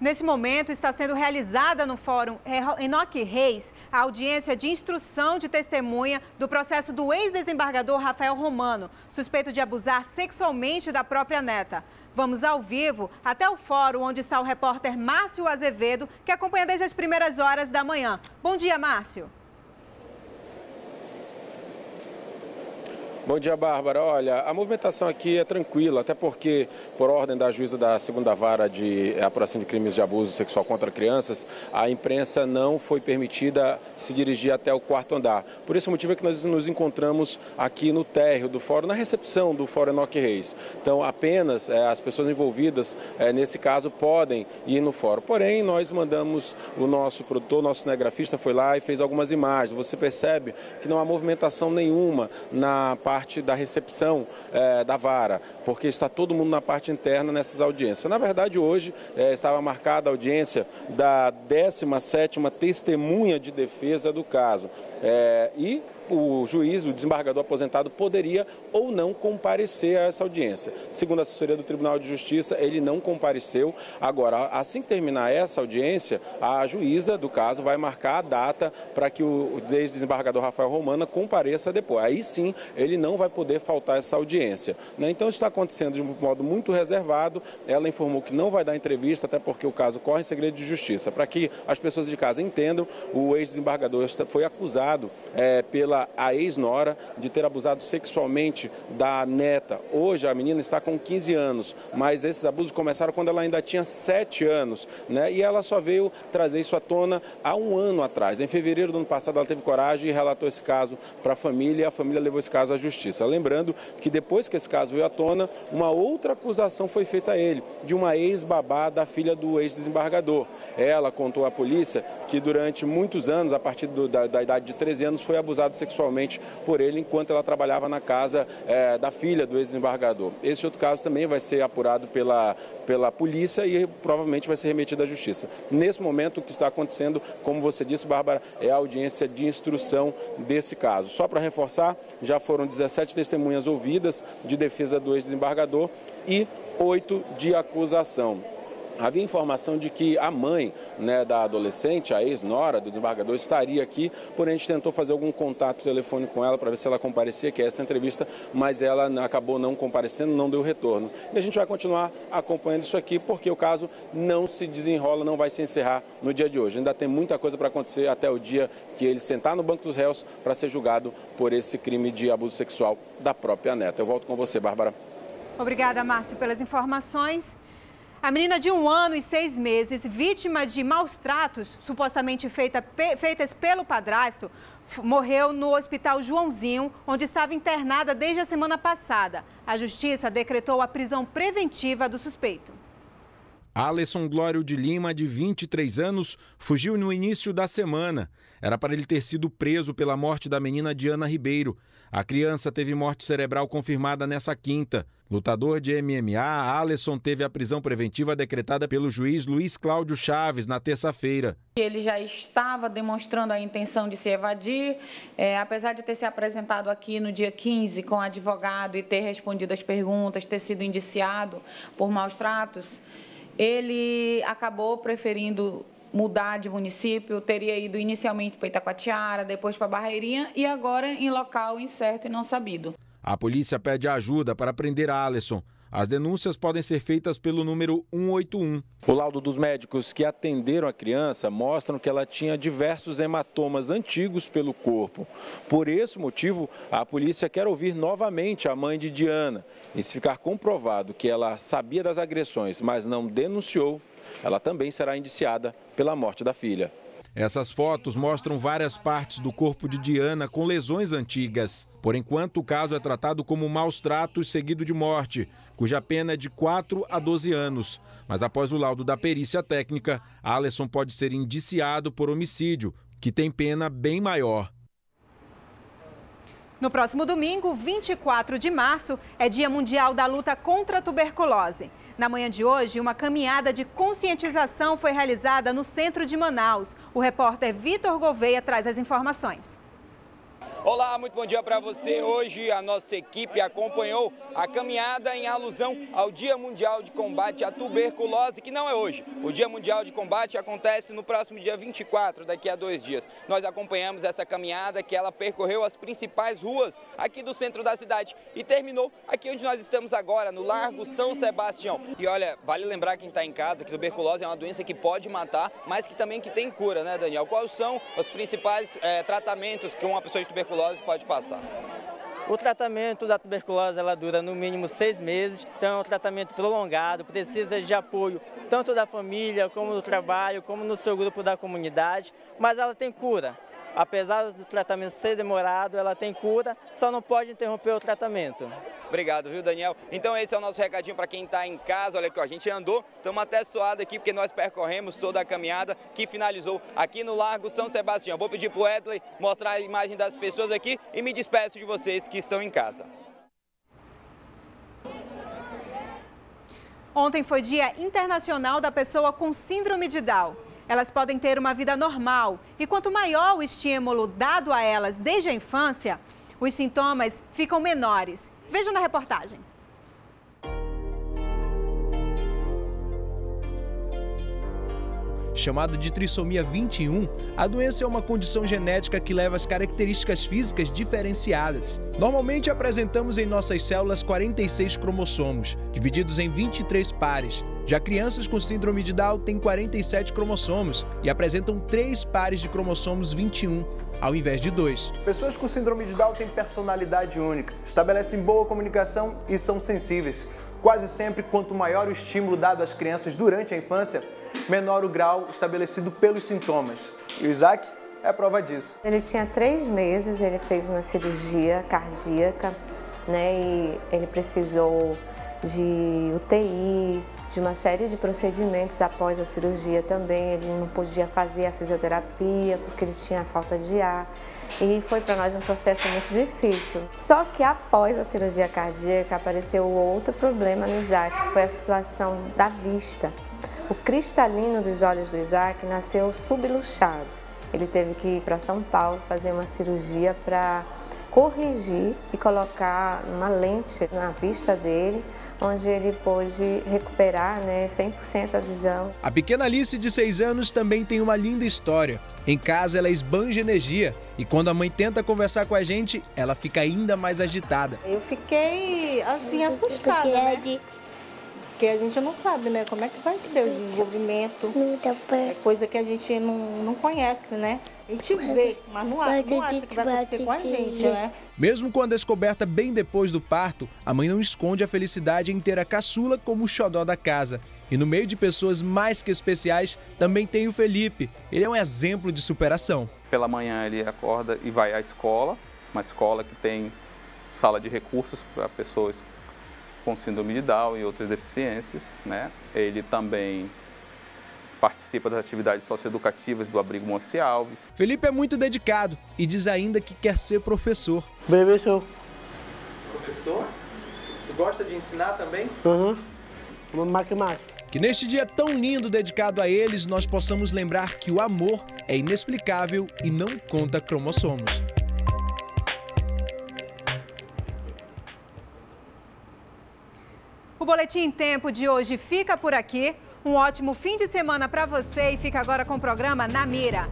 Nesse momento, está sendo realizada no Fórum Enoque Reis a audiência de instrução de testemunha do processo do ex-desembargador Rafael Romano, suspeito de abusar sexualmente da própria neta. Vamos ao vivo até o fórum onde está o repórter Márcio Azevedo, que acompanha desde as primeiras horas da manhã. Bom dia, Márcio. Bom dia, Bárbara. Olha, a movimentação aqui é tranquila, até porque, por ordem da juíza da segunda vara de apuração de crimes de abuso sexual contra crianças, a imprensa não foi permitida se dirigir até o quarto andar. Por esse motivo é que nós nos encontramos aqui no térreo do fórum, na recepção do Fórum Enoque Reis. Então, apenas é, as pessoas envolvidas é, nesse caso podem ir no fórum. Porém, nós mandamos o nosso produtor, nosso cinegrafista foi lá e fez algumas imagens. Você percebe que não há movimentação nenhuma na parte parte da recepção é, da vara, porque está todo mundo na parte interna nessas audiências. Na verdade, hoje é, estava marcada a audiência da 17ª testemunha de defesa do caso. É, e o juiz, o desembargador aposentado, poderia ou não comparecer a essa audiência. Segundo a assessoria do Tribunal de Justiça, ele não compareceu. Agora, assim que terminar essa audiência, a juíza do caso vai marcar a data para que o ex-desembargador Rafael Romana compareça depois. Aí sim, ele não vai poder faltar essa audiência. Né? Então, isso está acontecendo de um modo muito reservado. Ela informou que não vai dar entrevista, até porque o caso corre em segredo de justiça. Para que as pessoas de casa entendam, o ex-desembargador foi acusado é, pela a ex-nora de ter abusado sexualmente da neta. Hoje a menina está com 15 anos, mas esses abusos começaram quando ela ainda tinha 7 anos, né? E ela só veio trazer isso à tona há um ano atrás. Em fevereiro do ano passado ela teve coragem e relatou esse caso para a família e a família levou esse caso à justiça. Lembrando que depois que esse caso veio à tona, uma outra acusação foi feita a ele, de uma ex-babá da filha do ex-desembargador. Ela contou à polícia que durante muitos anos, a partir do, da, da idade de 13 anos, foi abusada sexualmente sexualmente por ele enquanto ela trabalhava na casa é, da filha do ex-desembargador. Esse outro caso também vai ser apurado pela, pela polícia e provavelmente vai ser remetido à justiça. Nesse momento, o que está acontecendo, como você disse, Bárbara, é a audiência de instrução desse caso. Só para reforçar, já foram 17 testemunhas ouvidas de defesa do ex-desembargador e oito de acusação havia informação de que a mãe né, da adolescente, a ex-nora do desembargador, estaria aqui, porém a gente tentou fazer algum contato telefônico com ela para ver se ela comparecia, que é essa entrevista, mas ela acabou não comparecendo, não deu retorno. E a gente vai continuar acompanhando isso aqui, porque o caso não se desenrola, não vai se encerrar no dia de hoje. Ainda tem muita coisa para acontecer até o dia que ele sentar no banco dos réus para ser julgado por esse crime de abuso sexual da própria neta. Eu volto com você, Bárbara. Obrigada, Márcio, pelas informações. A menina de um ano e seis meses, vítima de maus tratos, supostamente feita, feitas pelo padrasto, morreu no Hospital Joãozinho, onde estava internada desde a semana passada. A justiça decretou a prisão preventiva do suspeito. Alisson Glório de Lima, de 23 anos, fugiu no início da semana. Era para ele ter sido preso pela morte da menina Diana Ribeiro. A criança teve morte cerebral confirmada nessa quinta. Lutador de MMA, Alisson teve a prisão preventiva decretada pelo juiz Luiz Cláudio Chaves na terça-feira. Ele já estava demonstrando a intenção de se evadir, é, apesar de ter se apresentado aqui no dia 15 com advogado e ter respondido as perguntas, ter sido indiciado por maus tratos, ele acabou preferindo mudar de município, teria ido inicialmente para Itacoatiara, depois para Barreirinha e agora em local incerto e não sabido. A polícia pede ajuda para prender Alisson. As denúncias podem ser feitas pelo número 181. O laudo dos médicos que atenderam a criança mostram que ela tinha diversos hematomas antigos pelo corpo. Por esse motivo, a polícia quer ouvir novamente a mãe de Diana. E se ficar comprovado que ela sabia das agressões, mas não denunciou, ela também será indiciada pela morte da filha. Essas fotos mostram várias partes do corpo de Diana com lesões antigas. Por enquanto, o caso é tratado como maus tratos seguido de morte, cuja pena é de 4 a 12 anos. Mas após o laudo da perícia técnica, Alisson pode ser indiciado por homicídio, que tem pena bem maior. No próximo domingo, 24 de março, é Dia Mundial da Luta contra a Tuberculose. Na manhã de hoje, uma caminhada de conscientização foi realizada no centro de Manaus. O repórter Vitor Gouveia traz as informações. Olá, muito bom dia para você. Hoje a nossa equipe acompanhou a caminhada em alusão ao Dia Mundial de Combate à Tuberculose, que não é hoje. O Dia Mundial de Combate acontece no próximo dia 24, daqui a dois dias. Nós acompanhamos essa caminhada que ela percorreu as principais ruas aqui do centro da cidade e terminou aqui onde nós estamos agora, no Largo São Sebastião. E olha, vale lembrar quem está em casa que tuberculose é uma doença que pode matar, mas que também que tem cura, né, Daniel? Quais são os principais é, tratamentos que uma pessoa de tuberculose pode passar? O tratamento da tuberculose ela dura no mínimo seis meses, então é um tratamento prolongado, precisa de apoio tanto da família, como do trabalho, como no seu grupo da comunidade, mas ela tem cura. Apesar do tratamento ser demorado, ela tem cura, só não pode interromper o tratamento. Obrigado, viu, Daniel? Então esse é o nosso recadinho para quem está em casa. Olha aqui, ó, a gente andou, estamos até suado aqui porque nós percorremos toda a caminhada que finalizou aqui no Largo São Sebastião. Vou pedir para o Edley mostrar a imagem das pessoas aqui e me despeço de vocês que estão em casa. Ontem foi Dia Internacional da Pessoa com Síndrome de Down. Elas podem ter uma vida normal e quanto maior o estímulo dado a elas desde a infância, os sintomas ficam menores. Veja na reportagem. Chamada de trissomia 21, a doença é uma condição genética que leva às características físicas diferenciadas. Normalmente apresentamos em nossas células 46 cromossomos, divididos em 23 pares. Já crianças com síndrome de Down têm 47 cromossomos e apresentam 3 pares de cromossomos 21, ao invés de dois. Pessoas com síndrome de Down têm personalidade única, estabelecem boa comunicação e são sensíveis. Quase sempre, quanto maior o estímulo dado às crianças durante a infância, menor o grau estabelecido pelos sintomas. E o Isaac é prova disso. Ele tinha três meses, ele fez uma cirurgia cardíaca, né? E ele precisou de UTI, de uma série de procedimentos após a cirurgia também. Ele não podia fazer a fisioterapia porque ele tinha falta de ar. E foi para nós um processo muito difícil. Só que após a cirurgia cardíaca apareceu outro problema no Isaac, que foi a situação da vista. O cristalino dos olhos do Isaac nasceu subluxado. Ele teve que ir para São Paulo fazer uma cirurgia para corrigir e colocar uma lente na vista dele onde ele pôde recuperar né, 100% a visão. A pequena Alice, de 6 anos, também tem uma linda história. Em casa, ela esbanja energia e quando a mãe tenta conversar com a gente, ela fica ainda mais agitada. Eu fiquei, assim, assustada, né? Porque a gente não sabe, né, como é que vai ser o desenvolvimento. É coisa que a gente não, não conhece, né? A gente vê, mas não, não acha que vai acontecer com a gente, né? Mesmo com a descoberta bem depois do parto, a mãe não esconde a felicidade em ter a caçula como o xodó da casa. E no meio de pessoas mais que especiais, também tem o Felipe. Ele é um exemplo de superação. Pela manhã ele acorda e vai à escola, uma escola que tem sala de recursos para pessoas com síndrome de Down e outras deficiências, né? Ele também participa das atividades socioeducativas do Abrigo Monse Alves. Felipe é muito dedicado e diz ainda que quer ser professor. Professor. Professor? Tu gosta de ensinar também? Uhum. Matemática. Que neste dia tão lindo dedicado a eles, nós possamos lembrar que o amor é inexplicável e não conta cromossomos. O Boletim em Tempo de hoje fica por aqui. Um ótimo fim de semana para você e fica agora com o programa Na Mira.